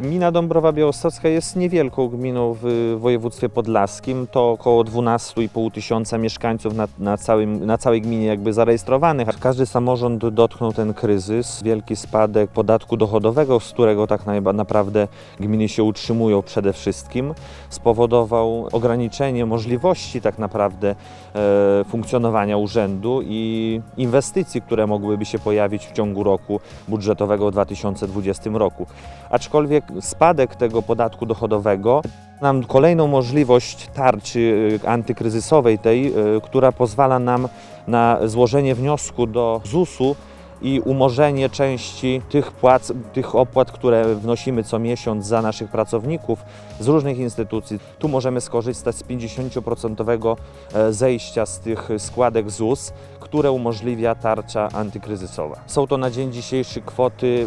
Gmina Dąbrowa Białostocka jest niewielką gminą w województwie podlaskim. To około 12,5 tysiąca mieszkańców na, na, całym, na całej gminie jakby zarejestrowanych. Każdy samorząd dotknął ten kryzys. Wielki spadek podatku dochodowego, z którego tak naprawdę gminy się utrzymują przede wszystkim, spowodował ograniczenie możliwości tak naprawdę e, funkcjonowania urzędu i inwestycji, które mogłyby się pojawić w ciągu roku budżetowego w 2020 roku. Aczkolwiek spadek tego podatku dochodowego. Nam kolejną możliwość tarczy y, antykryzysowej tej, y, która pozwala nam na złożenie wniosku do ZUS-u i umorzenie części tych płac, tych opłat, które wnosimy co miesiąc za naszych pracowników z różnych instytucji. Tu możemy skorzystać z 50% e, zejścia z tych składek ZUS, które umożliwia tarcza antykryzysowa. Są to na dzień dzisiejszy kwoty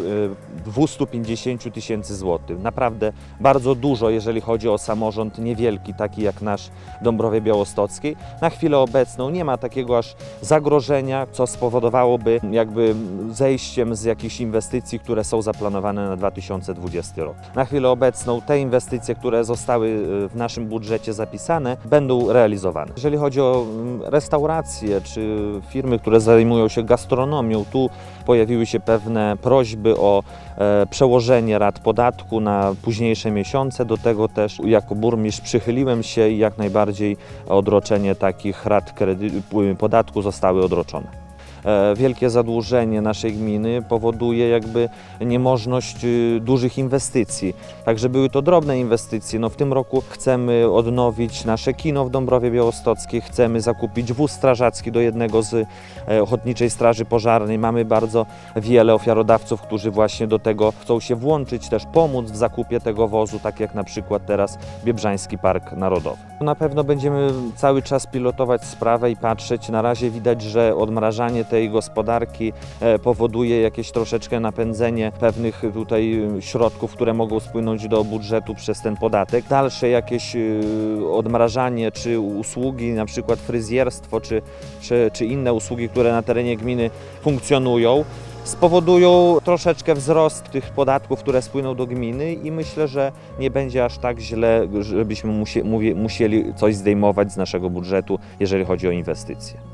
e, 250 tysięcy złotych. Naprawdę bardzo dużo, jeżeli chodzi o samorząd niewielki, taki jak nasz Dąbrowie Białostockiej. Na chwilę obecną nie ma takiego aż zagrożenia, co spowodowałoby jakby zejściem z jakichś inwestycji, które są zaplanowane na 2020 rok. Na chwilę obecną te inwestycje, które zostały y, w naszym budżecie zapisane, będą realizowane. Jeżeli chodzi o mm, restauracje czy firmy, które zajmują się gastronomią, tu pojawiły się pewne prośby o e, przełożenie rat podatku na późniejsze miesiące. Do tego też jako burmistrz przychyliłem się i jak najbardziej odroczenie takich rat kredy- podatku zostały odroczone. E, Wielkie zadłużenie naszej gminy powoduje jakby niemożność y, dużych inwestycji. Także były to drobne inwestycje. No w tym roku chcemy odnowić nasze kino w Dąbrowie Białostockiej, chcemy zakupić wóz strażacki do jednego z e, Ochotniczej Straży Pożarnej. Mamy bardzo wiele ofiarodawców, którzy właśnie do tego chcą się włączyć, też pomóc w zakupie tego wozu, tak jak na przykład teraz Biebrzański Park Narodowy. Na pewno będziemy cały czas pilotować sprawę i patrzeć. Na razie widać, że odmrażanie tej gospodarki e, powoduje jakieś troszeczkę napędzenie pewnych tutaj e, środków, które mogą spłynąć do budżetu przez ten podatek. Dalsze jakieś e, odmrażanie czy usługi, na przykład fryzjerstwo czy, czy, czy inne usługi, które na terenie gminy funkcjonują, spowodują troszeczkę wzrost tych podatków, które spłyną do gminy i myślę, że nie będzie aż tak źle, żebyśmy musieli coś zdejmować z naszego budżetu, jeżeli chodzi o inwestycje.